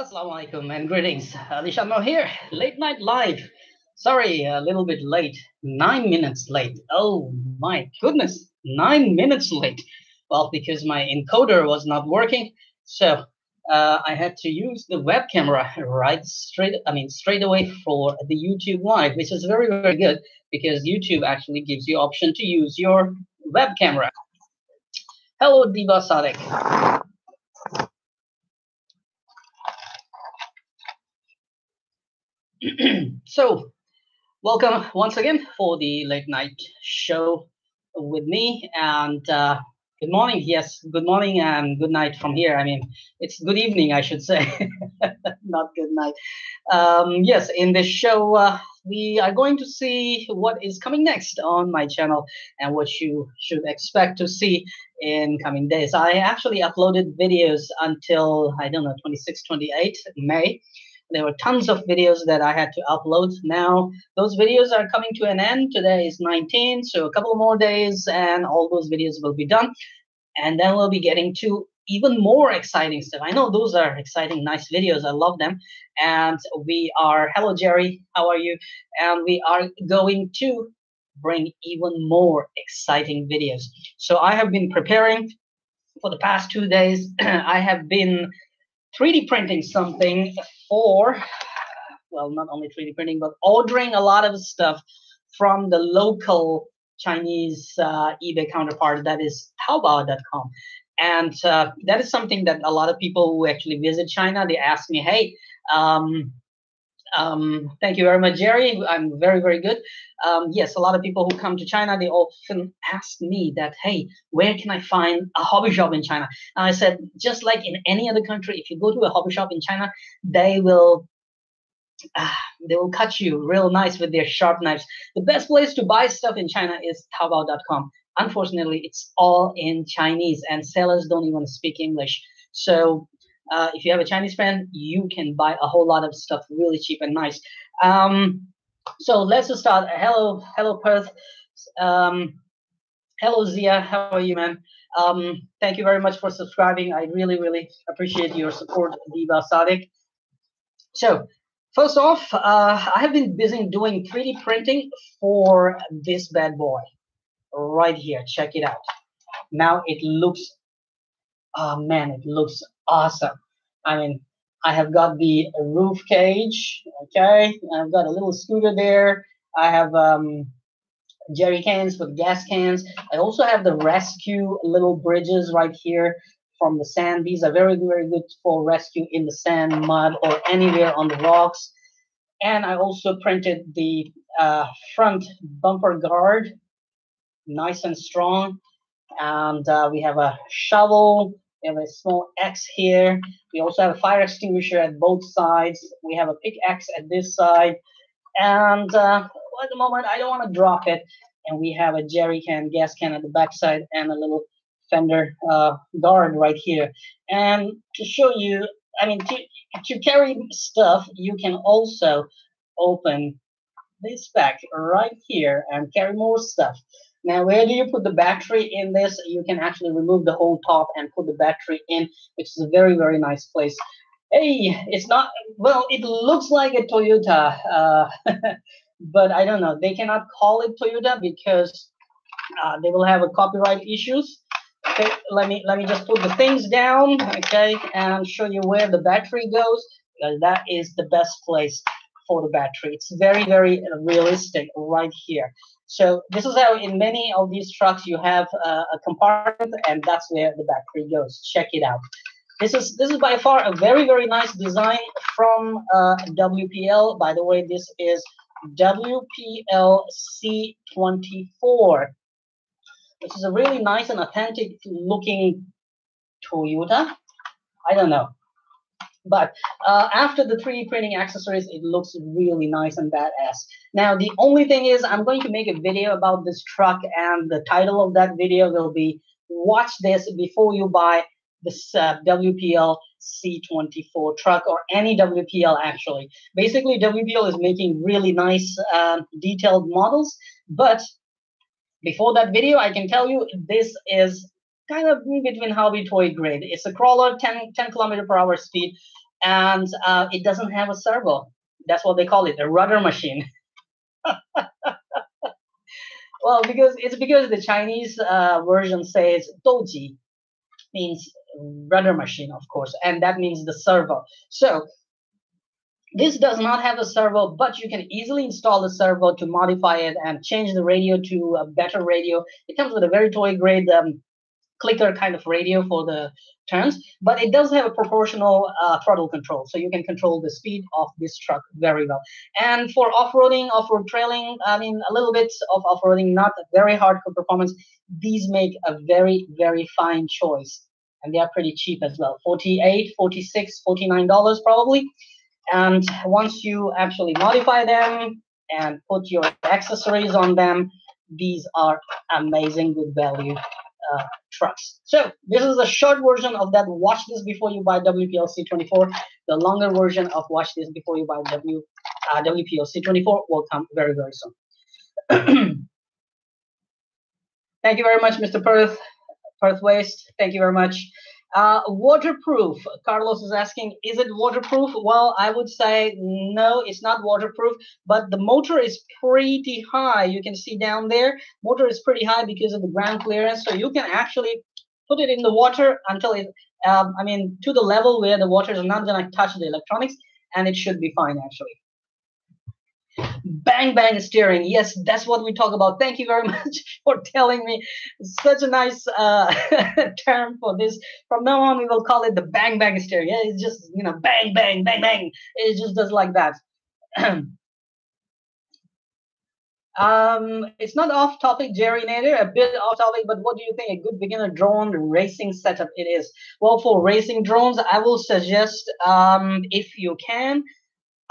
Assalamu alaikum and greetings. Alishan Mao here, late night live. Sorry, a little bit late, nine minutes late. Oh my goodness, nine minutes late. Well, because my encoder was not working, so uh, I had to use the web camera right straight. I mean, straight away for the YouTube live, which is very very good because YouTube actually gives you option to use your web camera. Hello, Diva Sadek. so, welcome once again for the late night show with me. And uh, good morning. Yes, good morning and good night from here. I mean, it's good evening, I should say, not good night. Um, yes, in this show, uh, we are going to see what is coming next on my channel and what you should expect to see in coming days. I actually uploaded videos until, I don't know, 26, 28 May there were tons of videos that I had to upload. Now those videos are coming to an end. Today is 19, so a couple more days and all those videos will be done. And then we'll be getting to even more exciting stuff. I know those are exciting, nice videos. I love them. And we are, hello, Jerry, how are you? And we are going to bring even more exciting videos. So I have been preparing for the past two days. I have been 3D printing something for, well, not only 3D printing, but ordering a lot of stuff from the local Chinese uh, eBay counterpart that is Taobao.com. And uh, that is something that a lot of people who actually visit China, they ask me, hey, um, um, thank you very much, Jerry. I'm very, very good. Um, yes, a lot of people who come to China, they often ask me that, hey, where can I find a hobby shop in China? And I said, just like in any other country, if you go to a hobby shop in China, they will uh, they will cut you real nice with their sharp knives. The best place to buy stuff in China is Taobao.com. Unfortunately, it's all in Chinese, and sellers don't even speak English. So uh, if you have a Chinese friend, you can buy a whole lot of stuff really cheap and nice. Um, so let's just start. Hello, hello Perth. Um, hello Zia, how are you, man? Um, thank you very much for subscribing. I really, really appreciate your support, Diva Sadik. So first off, uh, I have been busy doing 3D printing for this bad boy right here. Check it out. Now it looks, oh man, it looks awesome. I mean, I have got the roof cage, okay? I've got a little scooter there. I have um, jerry cans with gas cans. I also have the rescue little bridges right here from the sand. These are very, very good for rescue in the sand, mud, or anywhere on the rocks. And I also printed the uh, front bumper guard, nice and strong. And uh, we have a shovel, we have a small axe here. We also have a fire extinguisher at both sides. We have a pickaxe at this side. And uh, at the moment, I don't want to drop it. And we have a jerry can, gas can at the back side, and a little fender uh, guard right here. And to show you, I mean, to, to carry stuff, you can also open this back right here and carry more stuff. Now, where do you put the battery in this? You can actually remove the whole top and put the battery in, which is a very, very nice place. Hey, it's not, well, it looks like a Toyota, uh, but I don't know. They cannot call it Toyota because uh, they will have a copyright issues. Okay, let me let me just put the things down, okay, and show you where the battery goes because that is the best place for the battery. It's very very realistic right here. So this is how in many of these trucks you have a compartment and that's where the battery goes. Check it out. This is this is by far a very very nice design from uh, WPL. By the way, this is WPL C24, which is a really nice and authentic looking Toyota. I don't know. But uh, after the 3D printing accessories, it looks really nice and badass. Now, the only thing is I'm going to make a video about this truck and the title of that video will be watch this before you buy this uh, WPL C24 truck or any WPL actually. Basically, WPL is making really nice uh, detailed models, but before that video, I can tell you this is kind of in between hobby toy grade. It's a crawler, 10, 10 kilometer per hour speed. and uh, it doesn't have a servo. That's what they call it, a rudder machine. well, because it's because the Chinese uh, version says douji, means rudder machine, of course, and that means the servo. So this does not have a servo, but you can easily install the servo to modify it and change the radio to a better radio. It comes with a very toy grade um, clicker kind of radio for the turns, but it does have a proportional uh, throttle control, so you can control the speed of this truck very well. And for off-roading, off-road trailing, I mean, a little bit of off-roading, not very hardcore performance, these make a very, very fine choice. And they are pretty cheap as well, 48 46 $49 probably. And once you actually modify them and put your accessories on them, these are amazing good value uh, trucks. So this is a short version of that. Watch this before you buy WPLC 24. The longer version of watch this before you buy W uh, WPLC 24 will come very very soon. Thank you very much, Mr. Perth. Perth Waste. Thank you very much. Uh, waterproof. Carlos is asking, is it waterproof? Well, I would say no, it's not waterproof, but the motor is pretty high. You can see down there, motor is pretty high because of the ground clearance. So you can actually put it in the water until it, um, I mean, to the level where the water is not going to touch the electronics, and it should be fine actually. Bang bang steering. Yes, that's what we talk about. Thank you very much for telling me such a nice uh, term for this. From now on, we will call it the bang bang steering. Yeah, it's just you know bang bang bang bang. It just does like that. um, it's not off topic, Jerry Nader. A bit off topic, but what do you think a good beginner drone racing setup it is? Well, for racing drones, I will suggest um, if you can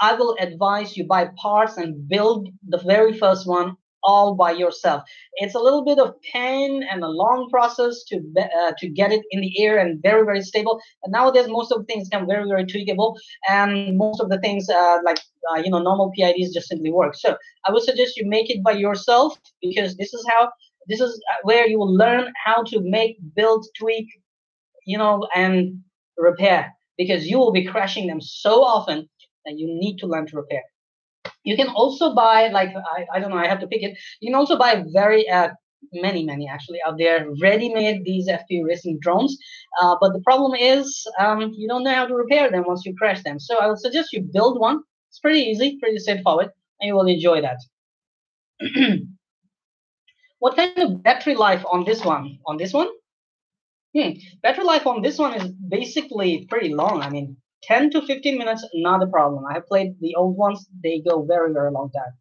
I will advise you buy parts and build the very first one all by yourself. It's a little bit of pain and a long process to uh, to get it in the air and very very stable. And nowadays, most of the things come very very tweakable, and most of the things uh, like uh, you know normal PIDs just simply work. So I would suggest you make it by yourself because this is how this is uh, where you will learn how to make, build, tweak, you know, and repair because you will be crashing them so often and you need to learn to repair. You can also buy, like, I, I don't know, I have to pick it. You can also buy very, uh, many, many actually out there, ready-made these FPV racing drones. Uh, but the problem is um, you don't know how to repair them once you crash them. So I would suggest you build one. It's pretty easy, pretty straightforward, and you will enjoy that. what kind of battery life on this one? On this one? Hmm. Battery life on this one is basically pretty long. I mean, 10 to 15 minutes, not a problem. I have played the old ones, they go very, very long time.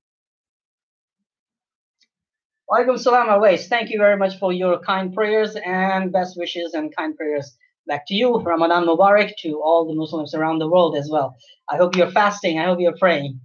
Walaikum salam always. Thank you very much for your kind prayers and best wishes and kind prayers back to you. Ramadan Mubarak to all the Muslims around the world as well. I hope you're fasting. I hope you're praying.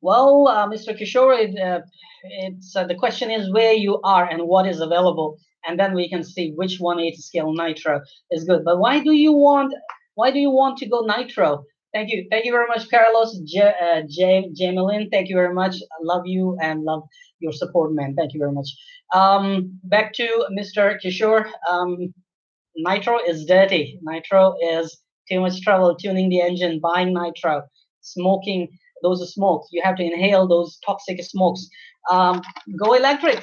Well, uh, Mr. Kishore, it, uh, it's uh, the question is where you are and what is available and then we can see which 180 scale nitro is good. But why do you want why do you want to go nitro? Thank you. Thank you very much, Carlos. J, uh, J, Jamelin, thank you very much. I love you and love your support, man. Thank you very much. Um, back to Mr. Kishore. Um, nitro is dirty. Nitro is too much trouble tuning the engine, buying nitro, smoking those smokes. You have to inhale those toxic smokes. Um, go electric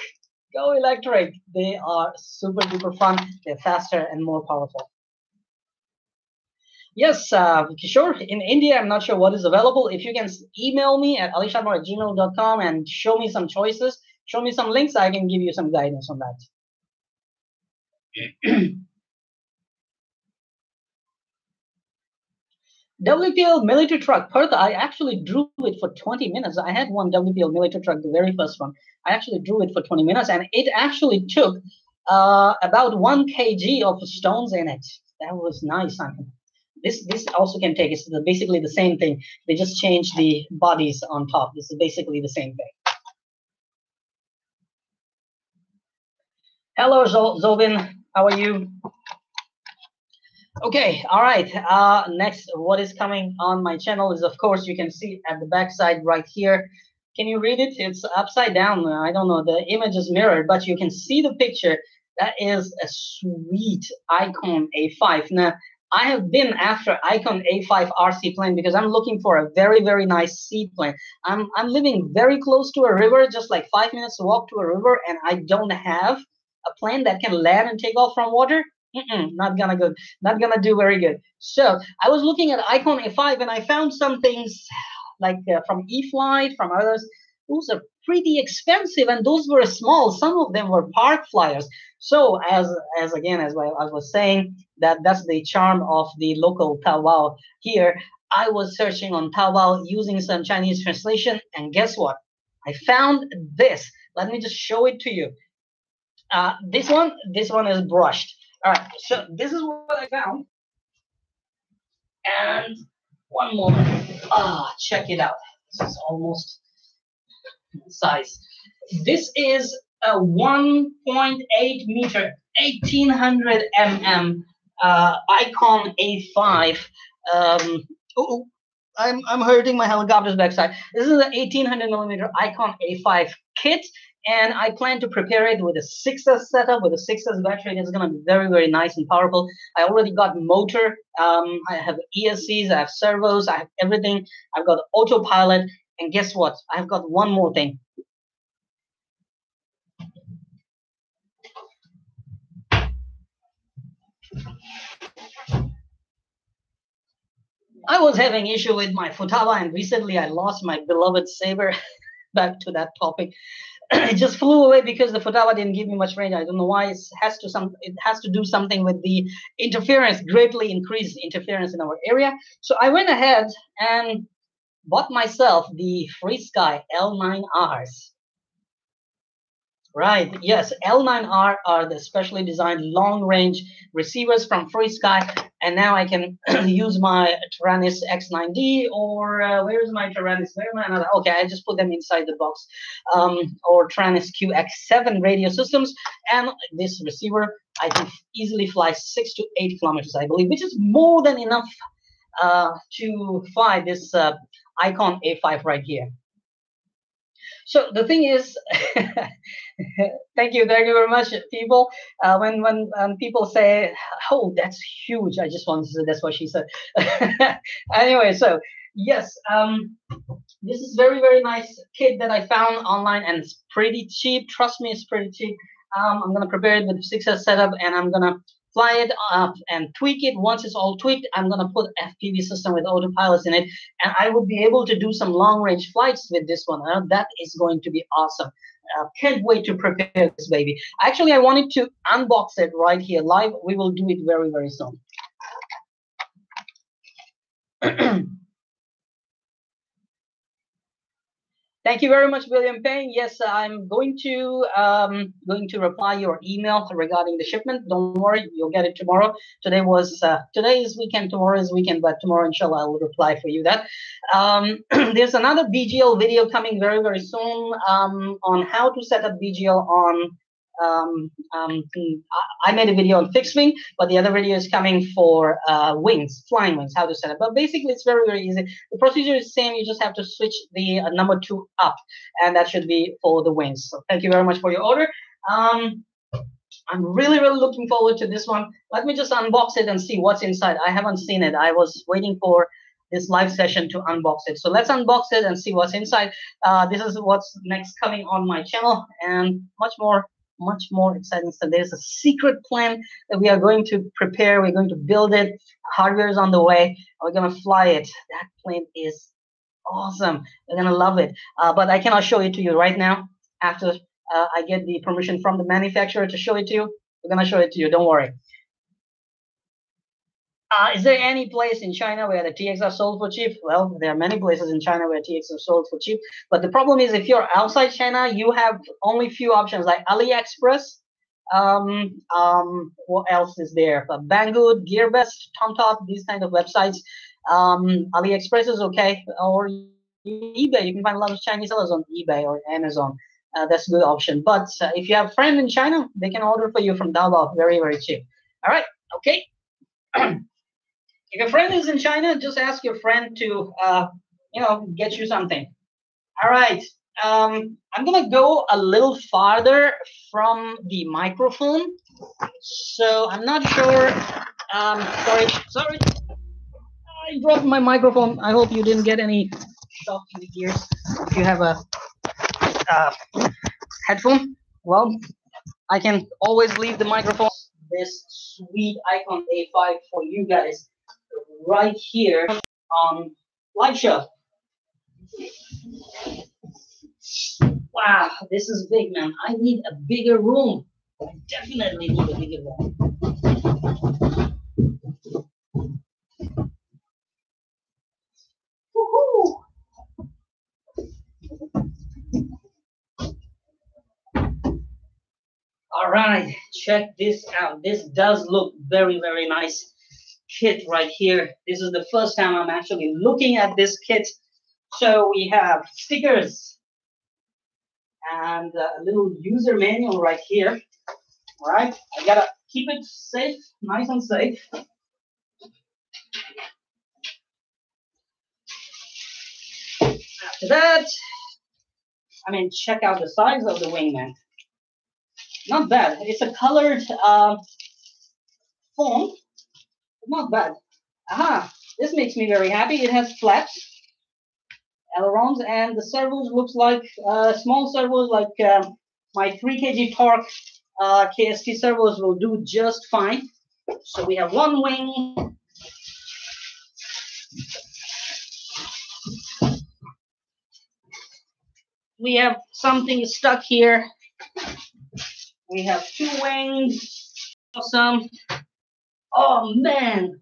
go electric. They are super duper fun. They're faster and more powerful. Yes, uh, sure. In India, I'm not sure what is available. If you can email me at alishanmao at gmail.com and show me some choices, show me some links, I can give you some guidance on that. WPL military truck, Perth, I actually drew it for 20 minutes. I had one WPL military truck, the very first one. I actually drew it for 20 minutes, and it actually took uh, about one kg of stones in it. That was nice. I mean, this this also can take it's basically the same thing. They just change the bodies on top. This is basically the same thing. Hello, Zobin. How are you? Okay, all right. Uh, next, what is coming on my channel is, of course, you can see at the back side right here. Can you read it? It's upside down. I don't know. The image is mirrored, but you can see the picture. That is a sweet Icon A5. Now, I have been after Icon A5 RC plane because I'm looking for a very, very nice seaplane. I'm, I'm living very close to a river, just like five minutes walk to a river, and I don't have a plane that can land and take off from water. Not gonna good, not gonna do very good. So I was looking at Icon A5 and I found some things like uh, from E-flite, from others. Those are pretty expensive, and those were small. Some of them were park flyers. So as as again as I was saying, that that's the charm of the local Taobao here. I was searching on Taobao using some Chinese translation, and guess what? I found this. Let me just show it to you. Uh, this one, this one is brushed. All right, so this is what I found. And one more. Ah, check it out. This is almost size. This is a 1.8 meter, 1800 mm uh, Icon A5. Um, oh, I'm, I'm hurting my helicopter's backside. This is an 1800 millimeter Icon A5 kit, and I plan to prepare it with a 6S setup, with a 6S battery. It's going to be very, very nice and powerful. I already got motor. Um, I have ESCs, I have servos, I have everything. I've got autopilot, and guess what? I've got one more thing. I was having issue with my Futaba, and recently I lost my beloved saber. Back to that topic, it just flew away because the Futaba didn't give me much range. I don't know why. It has to some. It has to do something with the interference. Greatly increased interference in our area. So I went ahead and bought myself the FrSky L9Rs. Right. Yes, L9R are the specially designed long-range receivers from FrSky, and now I can use my Taranis X9D or uh, where's my Taranis? Where am I? Another? Okay, I just put them inside the box. Um, or Taranis QX7 radio systems, and this receiver I can easily fly six to eight kilometers, I believe, which is more than enough uh, to fly this uh, Icon A5 right here. So the thing is, thank you, thank you very much, people. Uh, when when um, people say, "Oh, that's huge," I just want to say that's what she said. anyway, so yes, um, this is very very nice kit that I found online, and it's pretty cheap. Trust me, it's pretty cheap. Um, I'm gonna prepare it with 6S setup, and I'm gonna fly it up and tweak it. Once it's all tweaked, I'm gonna put FPV system with autopilot in it, and I will be able to do some long range flights with this one. Uh, that is going to be awesome. Uh, can't wait to prepare this baby. Actually, I wanted to unbox it right here live. We will do it very, very soon. Thank you very much, William Payne. Yes, I'm going to um, going to reply your email regarding the shipment. Don't worry, you'll get it tomorrow. Today was uh, today is weekend, tomorrow is weekend, but tomorrow, inshallah, I will reply for you that. Um, there's another BGL video coming very very soon um, on how to set up BGL on um, um, I made a video on fixed wing, but the other video is coming for uh, wings, flying wings, how to set up. But basically, it's very, very easy. The procedure is the same. You just have to switch the uh, number two up, and that should be for the wings. So thank you very much for your order. Um, I'm really, really looking forward to this one. Let me just unbox it and see what's inside. I haven't seen it. I was waiting for this live session to unbox it. So let's unbox it and see what's inside. Uh, this is what's next coming on my channel and much more much more exciting stuff. There's a secret plan that we are going to prepare. We're going to build it. Hardware is on the way. We're going to fly it. That plane is awesome. You're going to love it. Uh, but I cannot show it to you right now. After uh, I get the permission from the manufacturer to show it to you, we're going to show it to you. Don't worry. Uh, is there any place in China where the TX are sold for cheap? Well, there are many places in China where TX are sold for cheap. But the problem is, if you're outside China, you have only few options like AliExpress. Um, um, what else is there? Uh, Banggood, GearBest, TomTop, these kind of websites. Um, AliExpress is okay, or eBay. You can find a lot of Chinese sellers on eBay or Amazon. Uh, that's a good option. But uh, if you have friend in China, they can order for you from Taobao very, very cheap. All right, okay. If your friend is in China, just ask your friend to, uh, you know, get you something. All right. um, I'm gonna go a little farther from the microphone. So I'm not sure. Um, sorry, sorry. I dropped my microphone. I hope you didn't get any shock in the ears. If you have a uh, headphone, well, I can always leave the microphone. This sweet icon A5 for you guys right here on live show. Wow, this is big, man. I need a bigger room. I definitely need a bigger room. All right, check this out. This does look very, very nice kit right here. This is the first time I'm actually looking at this kit. So we have stickers and a little user manual right here. All right, I gotta keep it safe, nice and safe. After that, I mean, check out the size of the wingman. Not bad. It's a colored uh, foam. Not bad. Aha, this makes me very happy. It has flaps, ailerons, and the servos looks like uh, small servos like uh, my 3 kg torque uh, KST servos will do just fine. So we have one wing. We have something stuck here. We have two wings. Awesome. Oh man.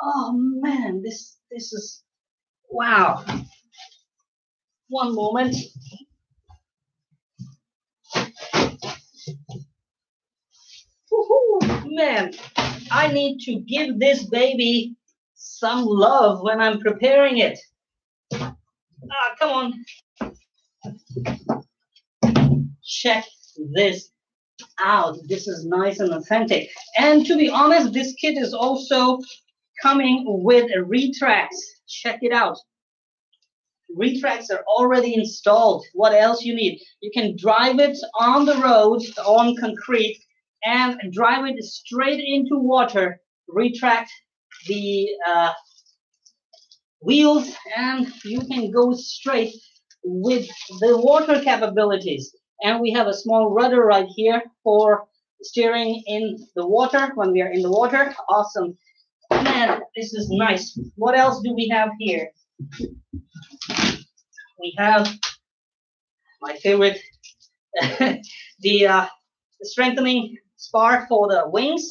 Oh man, this this is wow. One moment. Man, I need to give this baby some love when I'm preparing it. Ah, come on. Check this out. This is nice and authentic. And to be honest, this kit is also coming with retracts. Check it out. Retracts are already installed. What else you need? You can drive it on the road, on concrete, and drive it straight into water. Retract the uh, wheels, and you can go straight with the water capabilities. And we have a small rudder right here for steering in the water when we are in the water. Awesome. Man, this is nice. What else do we have here? We have my favorite, the uh, strengthening spar for the wings.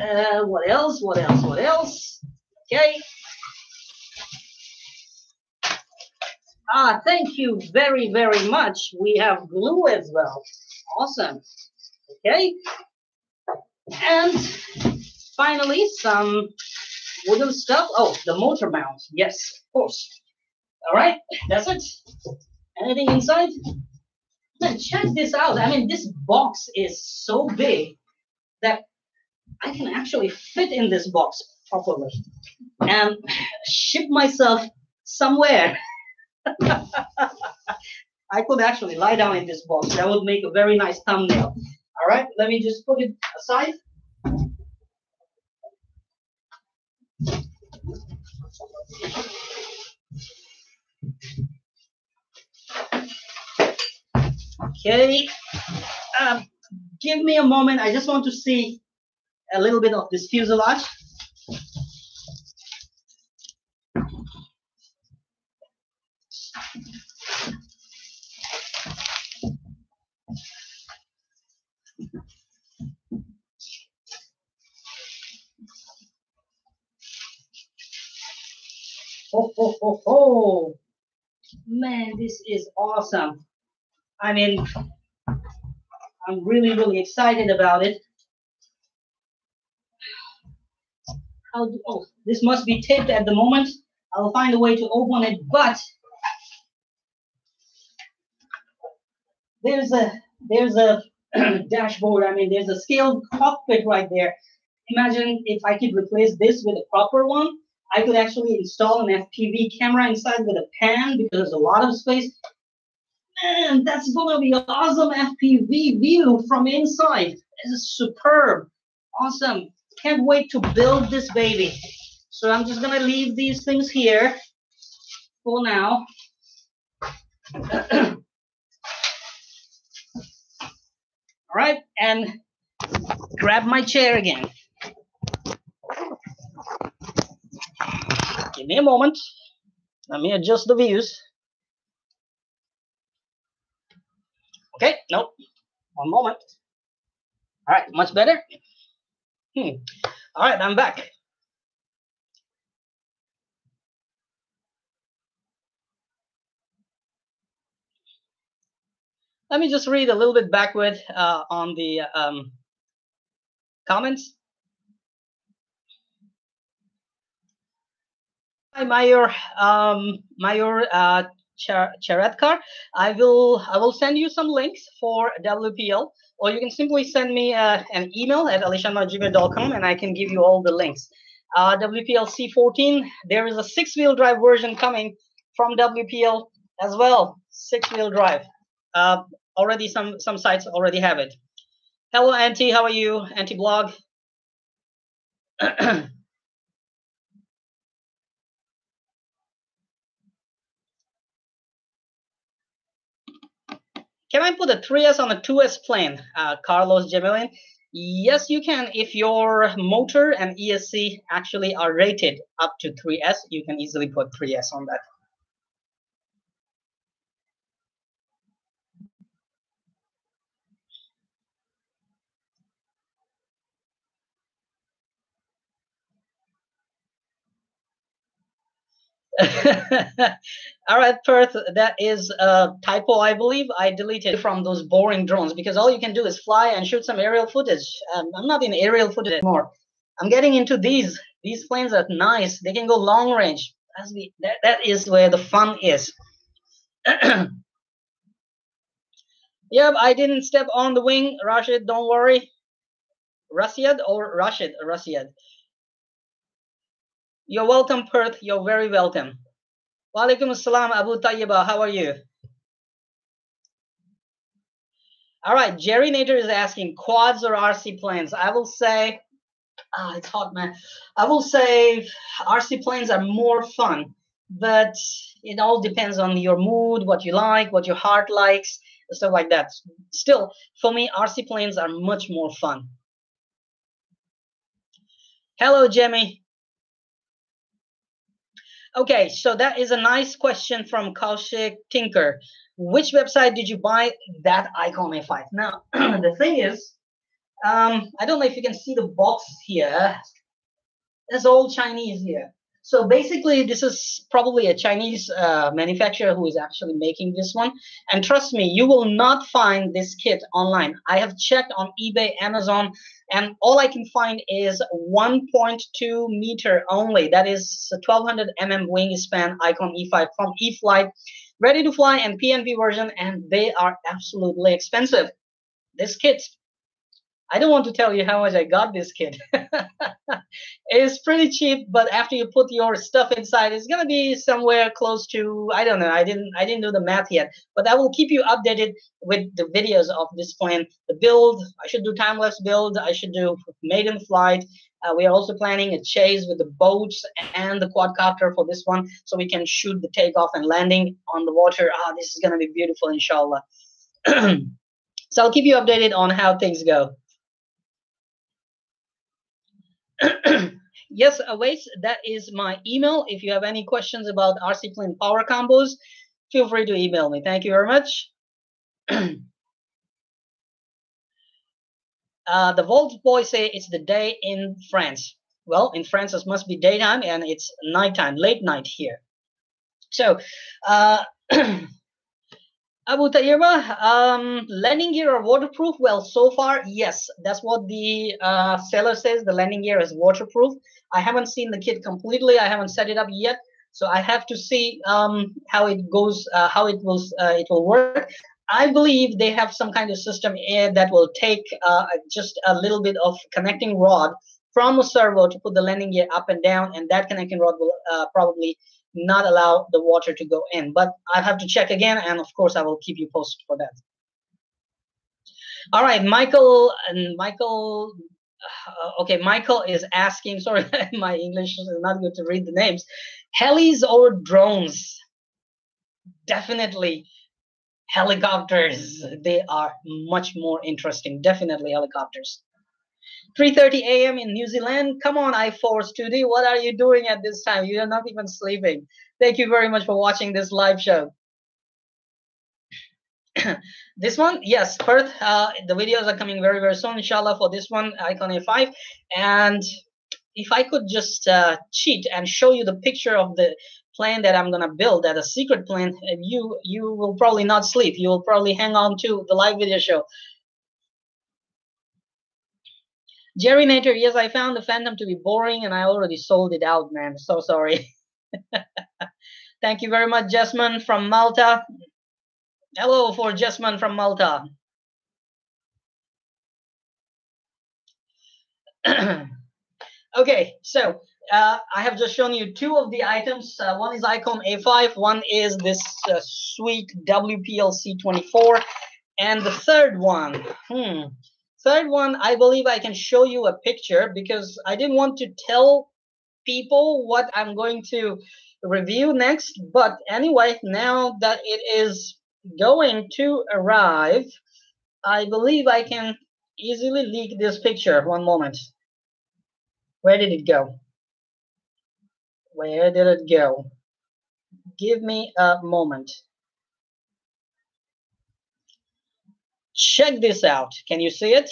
Uh, what else? What else? What else? Okay. Ah, thank you very, very much. We have glue as well. Awesome. Okay. And finally, some wooden stuff. Oh, the motor mount. Yes, of course. All right, that's it. Anything inside? Man, check this out. I mean, this box is so big that I can actually fit in this box properly and ship myself somewhere. I could actually lie down in this box. That would make a very nice thumbnail. All right, let me just put it aside. Okay, um, give me a moment. I just want to see a little bit of this fuselage. Oh, oh, oh, oh. Man, this is awesome. I mean, I'm really, really excited about it. How do, oh, this must be taped at the moment. I'll find a way to open it, but there's a there's a dashboard. I mean, there's a scaled cockpit right there. Imagine if I could replace this with a proper one. I could actually install an FPV camera inside with a pan because there's a lot of space. And that's gonna be an awesome FPV view from inside. Is superb. Awesome. Can't wait to build this baby. So I'm just gonna leave these things here for now. All right, and grab my chair again. Give me a moment. Let me adjust the views. Okay, nope. One moment. All right, much better. Hmm. All right, I'm back. Let me just read a little bit backward uh, on the um, comments. Hi, Mayor, um, Mayor uh, Charatkar. I will I will send you some links for WPL, or you can simply send me uh, an email at alishanmajigger.com and I can give you all the links. Uh, WPL C14, there is a six-wheel drive version coming from WPL as well, six-wheel drive. Uh, already some some sites already have it. Hello, Auntie. How are you, Auntie Blog? Can I put a 3S on a 2S plane, uh, Carlos Jamilian? Yes, you can. If your motor and ESC actually are rated up to 3S, you can easily put 3S on that. all right, Perth, that is a typo, I believe. I deleted from those boring drones because all you can do is fly and shoot some aerial footage. Um, I'm not in aerial footage anymore. I'm getting into these. These planes are nice. They can go long range. That's the, that, that is where the fun is. yep, I didn't step on the wing, Rashid. Don't worry. Rashid or Rashid? Rashid. You're welcome, Perth. You're very welcome. Walaikum assalam, Abu Tayyiba. How are you? All right, Jerry Nader is asking quads or RC planes. I will say, ah, it's hot, man. I will say RC planes are more fun, but it all depends on your mood, what you like, what your heart likes, stuff like that. Still, for me, RC planes are much more fun. Hello, Jemmy. Okay, so that is a nice question from Kaushik Tinker. Which website did you buy that Icon A5? Now, the thing is, um, I don't know if you can see the box here. There's all Chinese here. So basically, this is probably a Chinese uh, manufacturer who is actually making this one. And trust me, you will not find this kit online. I have checked on eBay, Amazon, and all I can find is 1.2 meter only. That is 1200 mm wingspan Icon A5 from E-flite, ready to fly and PNV version, and they are absolutely expensive. This kit I don't want to tell you how much I got this kit. it's pretty cheap, but after you put your stuff inside, it's gonna be somewhere close to I don't know. I didn't I didn't do the math yet, but I will keep you updated with the videos of this plane. The build, I should do time lapse build. I should do maiden flight. Uh, we are also planning a chase with the boats and the quadcopter for this one, so we can shoot the takeoff and landing on the water. Ah, this is gonna be beautiful, inshallah. so I'll keep you updated on how things go. Yes, Awais, that is my email. If you have any questions about RC Plane power combos, feel free to email me. Thank you very much. uh, the Vault boys say it's the day in France. Well, in France, it must be daytime and it's nighttime, late night here. So, uh, Abu Tayyiba, um, landing gear are waterproof? Well, so far, yes. That's what the uh, seller says. The landing gear is waterproof. I haven't seen the kit completely. I haven't set it up yet, so I have to see um, how it goes, uh, how it will uh, it will work. I believe they have some kind of system that will take uh, just a little bit of connecting rod from a servo to put the landing gear up and down, and that connecting rod will uh, probably not allow the water to go in. But I have to check again, and of course, I will keep you posted for that. All right, Michael and Michael. Uh, okay, Michael is asking. Sorry, my English is not good to read the names. Helis or drones? Definitely helicopters. They are much more interesting. Definitely helicopters. 3:30 a.m. in New Zealand. Come on, iForce 2D. What are you doing at this time? You are not even sleeping. Thank you very much for watching this live show. this one, yes, Perth. Uh, the videos are coming very, very soon, inshallah, for this one, Icon A5. And if I could just uh, cheat and show you the picture of the plane that I'm gonna build, that a secret plane, you you will probably not sleep. You will probably hang on to the live video show Jerry Nater, yes, I found the Phantom to be boring and I already sold it out, man. So sorry. Thank you very much, Jasmine from Malta. Hello for Jasmine from Malta. okay, so uh, I have just shown you two of the items. Uh, one is Icon A5, one is this uh, sweet WPLC24, and the third one, hmm, Third one, I believe I can show you a picture because I didn't want to tell people what I'm going to review next. But anyway, now that it is going to arrive, I believe I can easily leak this picture. One moment. Where did it go? Where did it go? Give me a moment. Check this out. Can you see it?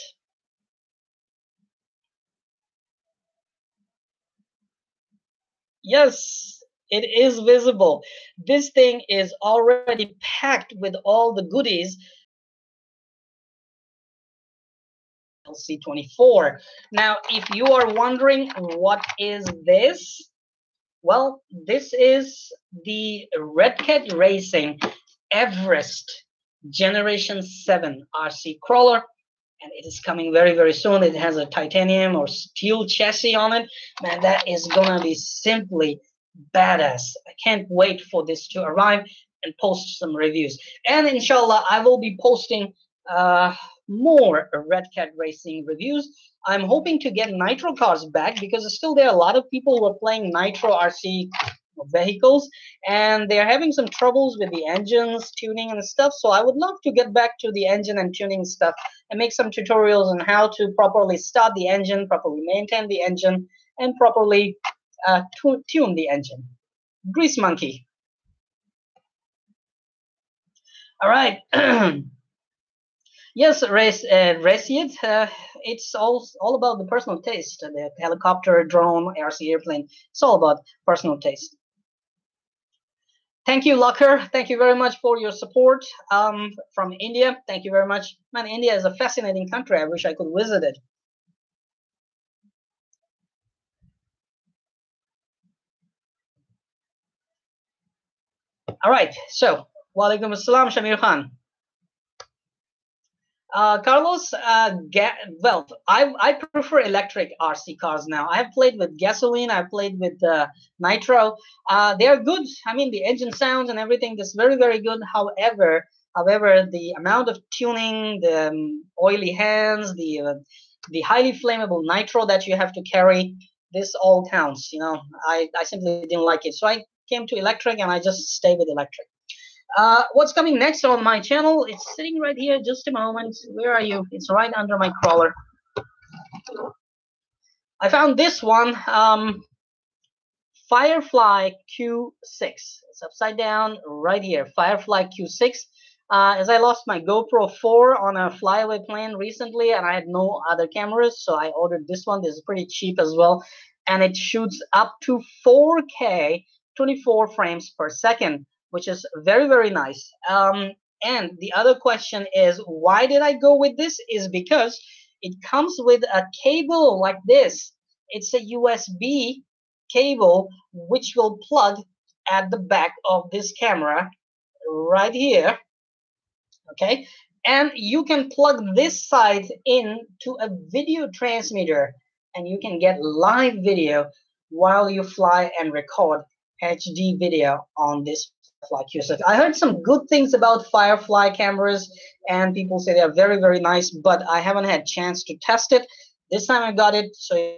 Yes, it is visible. This thing is already packed with all the goodies. LC24. Now, if you are wondering what is this, well, this is the Red Cat Racing Everest Generation 7 RC crawler and it is coming very very soon. It has a titanium or steel chassis on it. Man that is gonna be simply badass. I can't wait for this to arrive and post some reviews. And inshallah i will be posting uh, more red cat racing reviews. I'm hoping to get nitro cars back because still there are a lot of people who are playing nitro rc vehicles and they're having some troubles with the engines tuning and stuff so i would love to get back to the engine and tuning stuff and make some tutorials on how to properly start the engine properly maintain the engine and properly uh, tune the engine. Grease monkey. All right. Yes race uh, race it uh, it's all all about the personal taste. The helicopter drone rc airplane it's all about personal taste Thank you, Locker. Thank you very much for your support um, from India. Thank you very much. Man, India is a fascinating country. I wish I could visit it. All right. So, walaikum assalam, Shamir Khan. Uh, Carlos, uh, well, I, I prefer electric RC cars now. I've played with gasoline, I've played with uh, nitro. Uh, they are good. I mean, the engine sounds and everything is very, very good. However, however, the amount of tuning, the um, oily hands, the uh, the highly flammable nitro that you have to carry, this all counts. You know, I, I simply didn't like it. So I came to electric and I just stay with electric. Uh, what's coming next on my channel? It's sitting right here. Just a moment. Where are you? It's right under my crawler. I found this one. Um, Firefly Q6. It's upside down right here. Firefly Q6. Uh, as I lost my GoPro 4 on a flyaway plane recently, and I had no other cameras, so I ordered this one. This is pretty cheap as well, and it shoots up to 4K, 24 frames per second which is very, very nice. Um, and the other question is, why did I go with this? Is because it comes with a cable like this. It's a USB cable which will plug at the back of this camera right here. Okay. And you can plug this side in to a video transmitter and you can get live video while you fly and record HD video on this Firefly Q6. I heard some good things about Firefly cameras, and people say they are very, very nice, but I haven't had chance to test it. This time I got it, so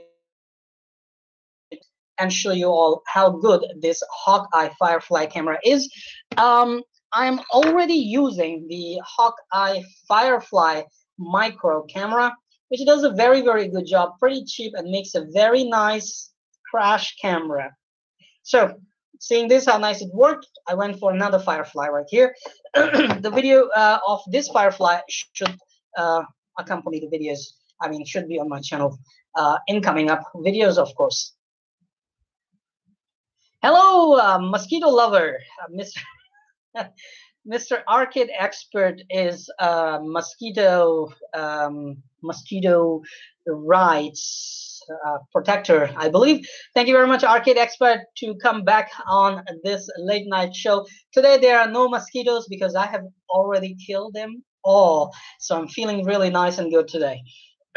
and show you all how good this Hawkeye Firefly camera is. Um, I'm already using the Hawkeye Firefly micro camera, which does a very, very good job, pretty cheap, and makes a very nice crash camera. So seeing this, how nice it worked, I went for another Firefly right here. the video uh, of this Firefly should uh, accompany the videos. I mean, should be on my channel uh, in coming up videos, of course. Hello, uh, mosquito lover, uh, Mr. Mr. Arcade Expert is a mosquito um, mosquito rights uh, protector, I believe. Thank you very much, Arcade Expert, to come back on this late night show. Today there are no mosquitoes because I have already killed them all, so I'm feeling really nice and good today.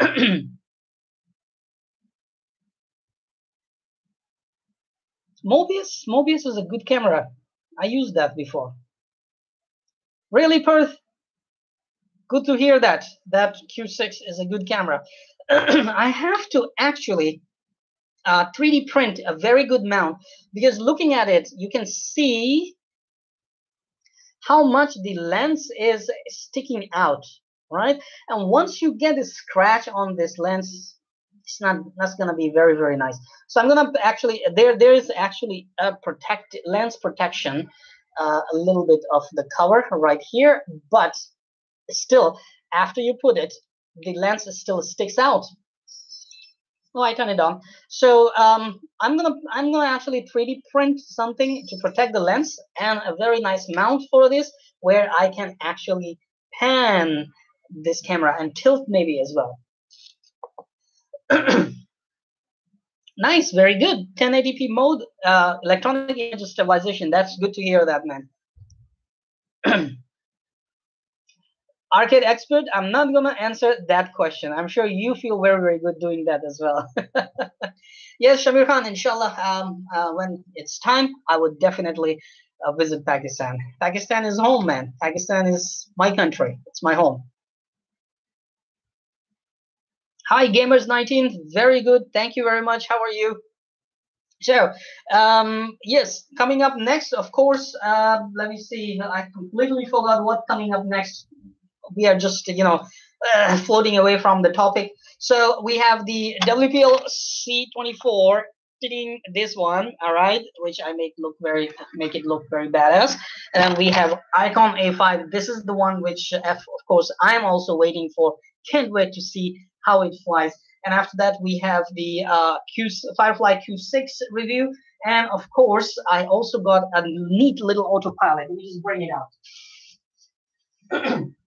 Mobius, Mobius is a good camera. I used that before. Really, Perth? Good to hear that. That Q6 is a good camera. I have to actually uh, 3D print a very good mount because looking at it, you can see how much the lens is sticking out, right? And once you get a scratch on this lens, it's not that's gonna be very very nice. So I'm gonna actually there there is actually a protect lens protection, uh, a little bit of the cover right here, but still after you put it, the lens still sticks out. Oh, I turn it on. So um, I'm gonna I'm gonna actually 3D print something to protect the lens and a very nice mount for this where I can actually pan this camera and tilt maybe as well. nice, very good. 1080p mode, uh, electronic image stabilization. That's good to hear that, man. Arcade expert, I'm not gonna answer that question. I'm sure you feel very, very good doing that as well. yes, Shamir Khan, inshallah, um, uh, when it's time, I would definitely uh, visit Pakistan. Pakistan is home, man. Pakistan is my country. It's my home. Hi, Gamers19. Very good. Thank you very much. How are you? So, um, yes, coming up next, of course, uh, let me see. I completely forgot what coming up next. We are just, you know, uh, floating away from the topic. So we have the WPL C24 sitting this one, all right, which I make look very make it look very badass. And then we have Icon A5. This is the one which, of course, I'm also waiting for. Can't wait to see how it flies. And after that, we have the uh, Q Firefly Q6 review. And of course, I also got a neat little autopilot. Let me just bring it out.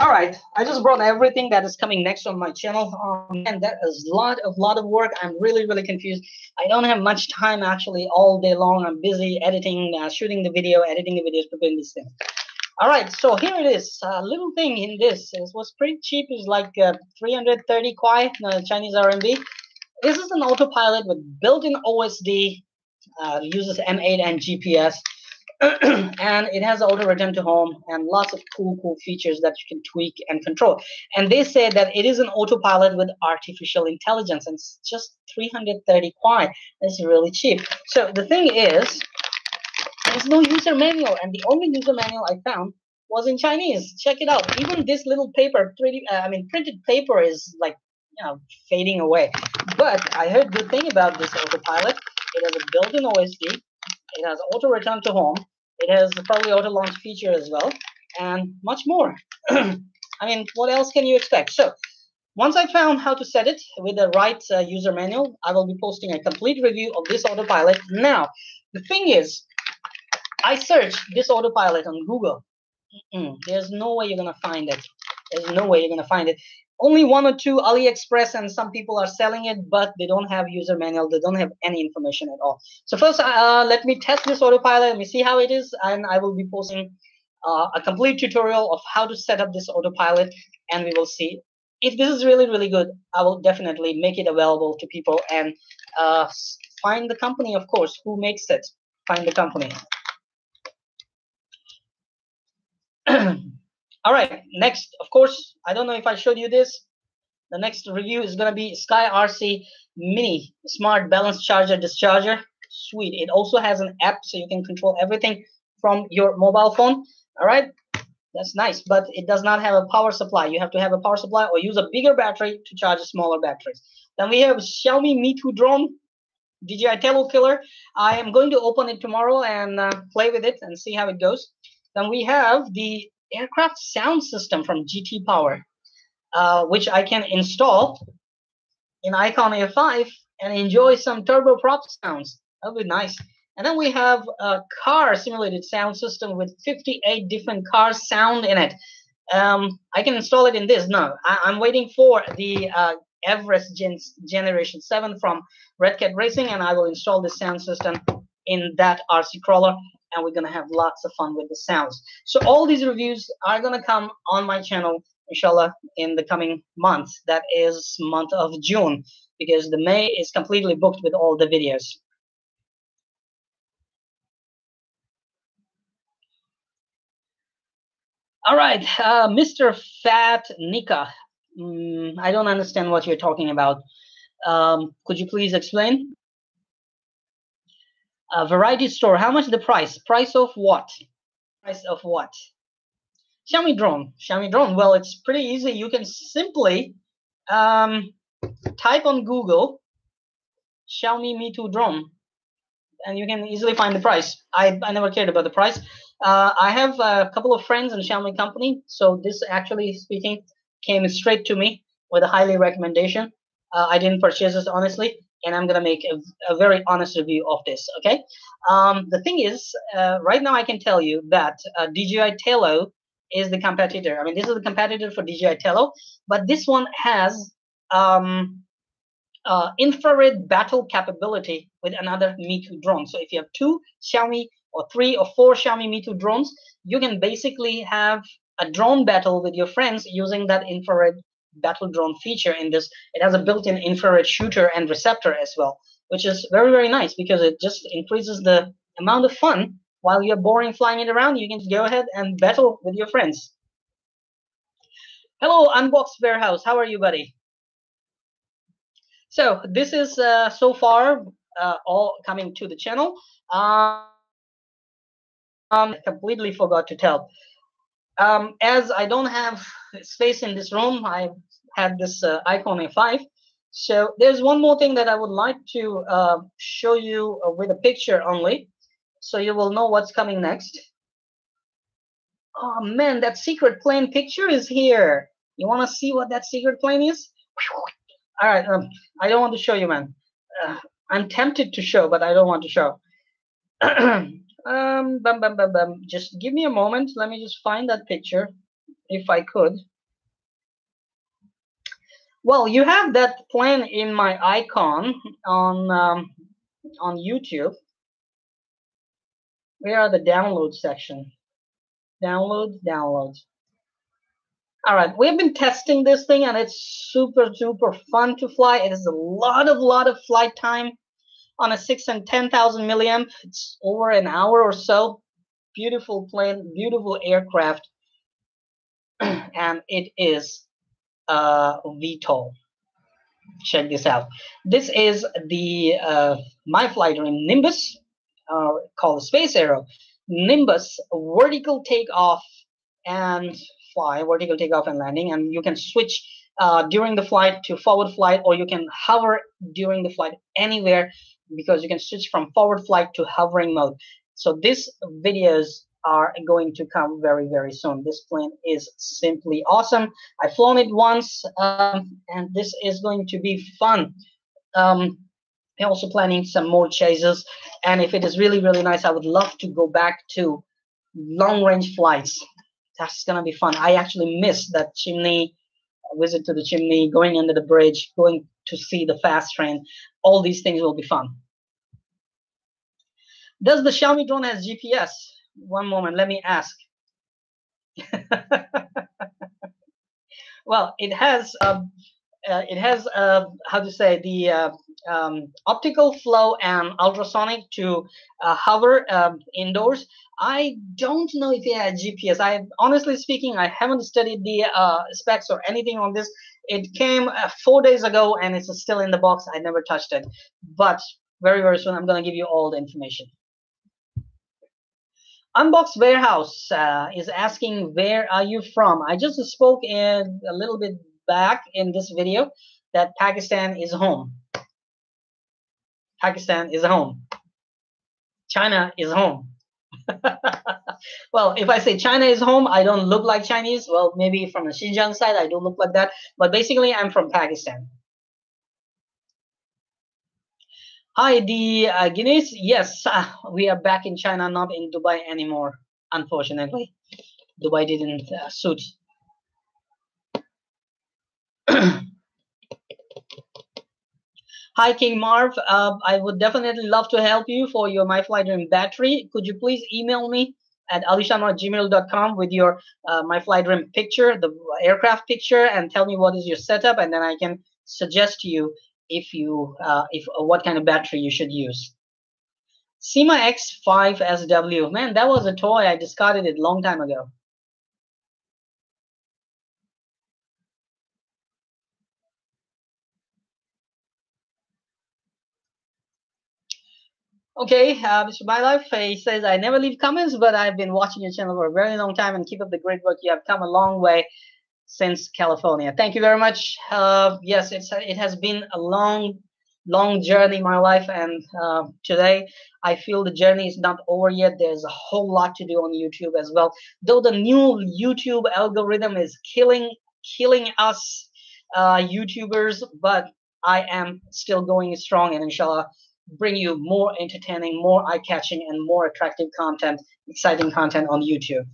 all right i just brought everything that is coming next on my channel um, and that is a lot of lot of work. I'm really really confused. I don't have much time actually all day long. I'm busy editing uh, shooting the video editing the videos preparing this thing all right so here it is. A little thing in this it was pretty cheap it's like uh, 330 kuai uh, chinese rmb this is an autopilot with built-in osd uh, uses m8 and gps and it has auto return to home and lots of cool, cool features that you can tweak and control. And they say that it is an autopilot with artificial intelligence, and it's just 330 kuai. That's really cheap. So the thing is, there's no user manual, and the only user manual I found was in Chinese. Check it out. Even this little paper, 3D, uh, I mean, printed paper is like, you know, fading away. But I heard good thing about this autopilot. It has a built-in OSD. It has auto return to home. It has probably auto launch feature as well, and much more. I mean, what else can you expect? So, once I found how to set it with the right uh, user manual, I will be posting a complete review of this autopilot. Now, the thing is, I searched this autopilot on Google. Mm -mm, there's no way you're gonna find it. There's no way you're gonna find it only one or two AliExpress and some people are selling it, but they don't have user manual. They don't have any information at all. So first, uh, let me test this autopilot. Let me see how it is, and I will be posting uh, a complete tutorial of how to set up this autopilot and we will see if this is really really good i will definitely make it available to people and uh, find the company of course who makes it find the company all right next of course i don't know if i showed you this. The next review is going to be sky rc mini smart balance charger discharger. Sweet it also has an app so you can control everything from your mobile phone. All right that's nice but it does not have a power supply. You have to have a power supply or use a bigger battery to charge smaller batteries then we have xiaomi MiTu drone DJI Tello Killer. I am going to open it tomorrow and uh, play with it and see how it goes. Then we have the aircraft sound system from GT Power, uh, which I can install in Icon A5 and enjoy some turboprop sounds. That'll be nice. And then we have a car simulated sound system with 58 different car sound in it. Um, I can install it in this. No, I, am waiting for the uh, Everest Gen Generation 7 from Redcat Racing, and I will install the sound system in that RC crawler, and we're gonna have lots of fun with the sounds. So all these reviews are gonna come on my channel, inshallah, in the coming month. That is month of June, because the May is completely booked with all the videos. All right, uh, Mr. Fat Nika. Mm, I don't understand what you're talking about. Um, could you please explain? A variety store. How much the price? Price of what? Price of what? Xiaomi drone. Xiaomi drone. Well, it's pretty easy. You can simply um, type on Google Xiaomi MiTu drone, and you can easily find the price. I, I never cared about the price. Uh, I have a couple of friends in Xiaomi company, so this actually speaking came straight to me with a highly recommendation. Uh, I didn't purchase this honestly, and I'm gonna make a, a very honest review of this. Okay. Um, the thing is, uh, right now I can tell you that uh, DJI Tello is the competitor. I mean, this is the competitor for DJI Tello, but this one has um, uh, infrared battle capability with another MiTu drone. So if you have two Xiaomi or three or four Xiaomi MiTu drones, you can basically have a drone battle with your friends using that infrared battle drone feature in this. It has a built-in infrared shooter and receptor as well, which is very, very nice because it just increases the amount of fun while you're boring flying it around. You can go ahead and battle with your friends. Hello, Unboxed Warehouse. How are you, buddy? So this is uh, so far uh, all coming to the channel. Um, um, completely forgot to tell um, as I don't have space in this room, I had this uh, icon A5. So there's one more thing that I would like to uh, show you uh, with a picture only, so you will know what's coming next. Oh man, that secret plane picture is here. You want to see what that secret plane is? All right, um, I don't want to show you, man. Uh, I'm tempted to show, but I don't want to show. Um, bum, bum, bum, bum. Just give me a moment. Let me just find that picture, if I could. Well, you have that plane in my icon on um, on YouTube. Where are the download section? Download, downloads. All right, we've been testing this thing and it's super, super fun to fly. It is a lot of, lot of flight time on a six and 10,000 milliamp. It's over an hour or so. Beautiful plane, beautiful aircraft. and it is uh, VTOL. Check this out. This is the uh, MyFlyDream Nimbus, uh, called Space Arrow. Nimbus vertical takeoff and fly, vertical takeoff and landing, and you can switch uh, during the flight to forward flight, or you can hover during the flight anywhere because you can switch from forward flight to hovering mode. So these videos are going to come very, very soon. This plane is simply awesome. I've flown it once, um, and this is going to be fun. Um, I'm also planning some more chases, and if it is really, really nice, I would love to go back to long-range flights. That's gonna be fun. I actually missed that chimney visit to the chimney, going under the bridge, going to see the fast train. All these things will be fun. Does the Xiaomi drone has GPS? One moment, let me ask. well, it has um, uh, it has uh, how to say the uh, um, optical flow and ultrasonic to uh, hover um, indoors. I don't know if it had GPS. I honestly speaking, I haven't studied the uh, specs or anything on this. It came uh, four days ago and it's still in the box. I never touched it, but very very soon I'm gonna give you all the information. Unbox Warehouse uh, is asking, where are you from? I just spoke in a little bit back in this video that Pakistan is home. Pakistan is home. China is home. well, if I say China is home, I don't look like Chinese. Well, maybe from the Xinjiang side, I don't look like that. But basically, I'm from Pakistan. Hi, the uh, Guinness. Yes, uh, we are back in China, not in Dubai anymore. Unfortunately, Dubai didn't uh, suit. Hi, King Marv. Uh, I would definitely love to help you for your MyFlyDream battery. Could you please email me at alishan@gmail.com with your uh, MyFlyDream picture, the aircraft picture, and tell me what is your setup, and then I can suggest to you if you uh, if uh, what kind of battery you should use. Syma X5SW, man, that was a toy. I discarded it long time ago. Okay, uh, Mr. My Life, he says, I never leave comments, but I've been watching your channel for a very long time and keep up the great work. You have come a long way since California. Thank you very much. Uh, yes, it's it has been a long, long journey in my life, and uh, today I feel the journey is not over yet. There's a whole lot to do on YouTube as well. Though the new YouTube algorithm is killing killing us uh, YouTubers, but I am still going strong, and inshallah bring you more entertaining, more eye-catching, and more attractive content, exciting content on YouTube.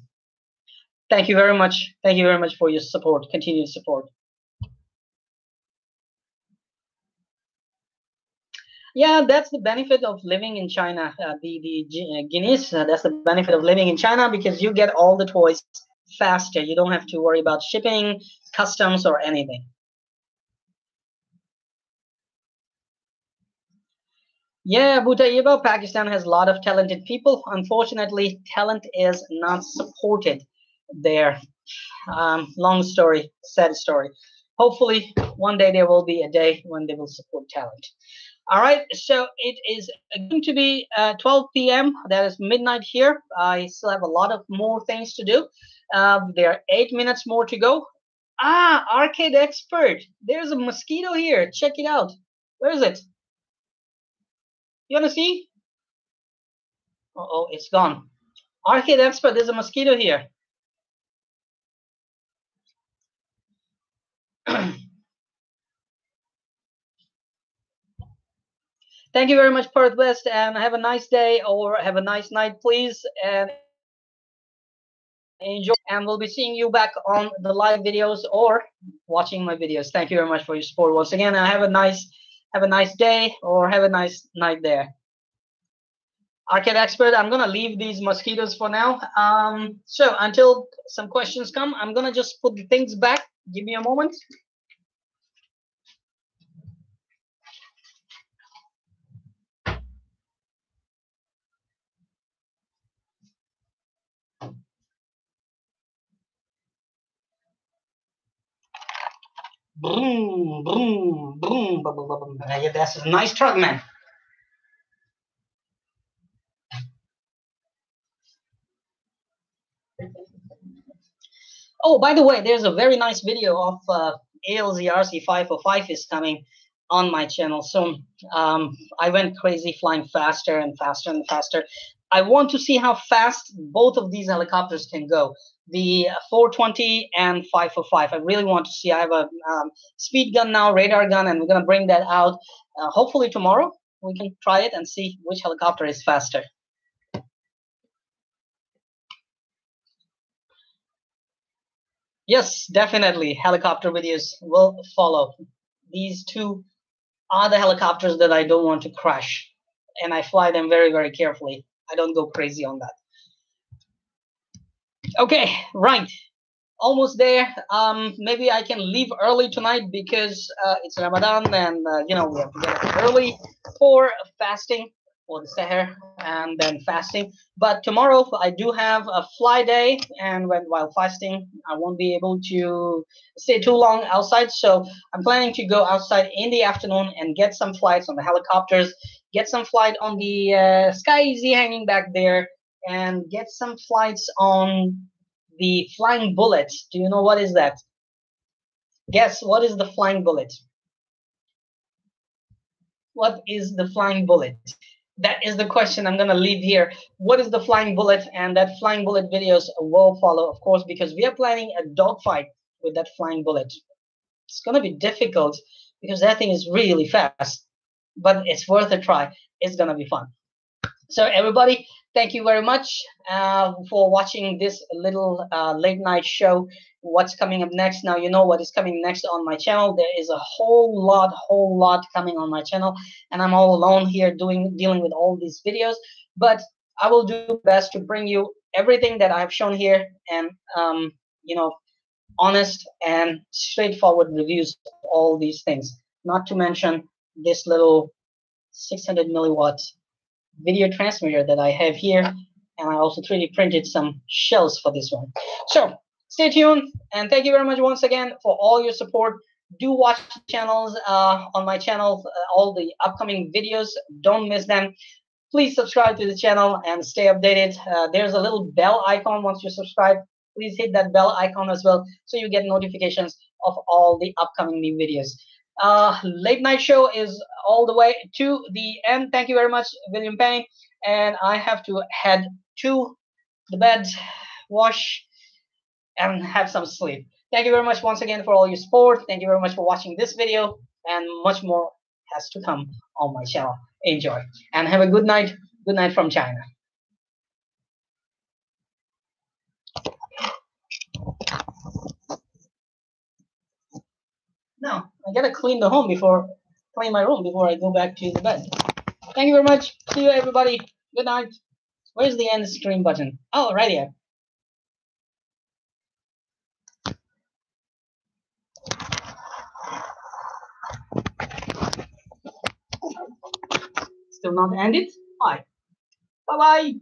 Thank you very much. Thank you very much for your support, continued support. Yeah, that's the benefit of living in China. Uh, the the uh, Guinness, uh, that's the benefit of living in China because you get all the toys faster. You don't have to worry about shipping, customs, or anything. Yeah, Butayeba, Pakistan has a lot of talented people. Unfortunately, talent is not supported there. Um, long story, sad story. Hopefully, one day there will be a day when they will support talent. All right, so it is going to be uh, 12 p.m. That is midnight here. I still have a lot of more things to do. Um, there are eight minutes more to go. Ah, arcade expert. There's a mosquito here. Check it out. Where is it? You want to see? Uh oh, it's gone. Arcade expert, there's a mosquito here. Thank you very much, Perth West, and have a nice day or have a nice night, please. And enjoy. And we'll be seeing you back on the live videos or watching my videos. Thank you very much for your support once again. And have a nice have a nice day or have a nice night there. Arcade expert, I'm gonna leave these mosquitoes for now. Um, so until some questions come, I'm gonna just put the things back. Give me a moment. Boom, boom. Yeah, that's a nice truck, man. Oh, by the way, there's a very nice video of uh, ALZRC 505 is coming on my channel soon. Um, I went crazy flying faster and faster and faster. I want to see how fast both of these helicopters can go the 420 and 505. I really want to see. I have a um, speed gun now, radar gun, and we're going to bring that out. Uh, hopefully tomorrow we can try it and see which helicopter is faster. Yes, definitely. Helicopter videos will follow. These two are the helicopters that I don't want to crash. And I fly them very, very carefully. I don't go crazy on that. Okay, right. Almost there. Um, maybe I can leave early tonight because uh, it's Ramadan and uh, you know we have to get up early for fasting for the seher and then fasting. But tomorrow I do have a fly day, and when while fasting, I won't be able to stay too long outside. So I'm planning to go outside in the afternoon and get some flights on the helicopters, get some flight on the uh, Sky Easy hanging back there, and get some flights on the flying bullet. Do you know what is that? Guess what is the flying bullet? What is the flying bullet? That is the question I'm going to leave here. What is the flying bullet? And that flying bullet videos will follow, of course, because we are planning a dogfight with that flying bullet. It's going to be difficult because that thing is really fast, but it's worth a try. It's going to be fun. So everybody, thank you very much uh, for watching this little uh, late night show. What's coming up next? Now you know what is coming next on my channel. There is a whole lot, whole lot coming on my channel, and I'm all alone here doing dealing with all these videos. But I will do best to bring you everything that I've shown here, and um, you know, honest and straightforward reviews of all these things. Not to mention this little 600 milliwatts video transmitter that I have here. And I also 3D printed some shells for this one. So stay tuned. And thank you very much once again for all your support. Do watch channels uh, on my channel, uh, all the upcoming videos. Don't miss them. Please subscribe to the channel and stay updated. Uh, there's a little bell icon once you subscribe. Please hit that bell icon as well so you get notifications of all the upcoming new videos uh, late night show is all the way to the end. Thank you very much, William Payne. And I have to head to the bed, wash, and have some sleep. Thank you very much once again for all your support. Thank you very much for watching this video, and much more has to come on my channel. Enjoy and have a good night. Good night from China. No, I gotta clean the home before clean my room before I go back to the bed. Thank you very much. See you everybody. Good night. Where's the end screen button? Oh, right here. Still not ended? Bye. Bye bye.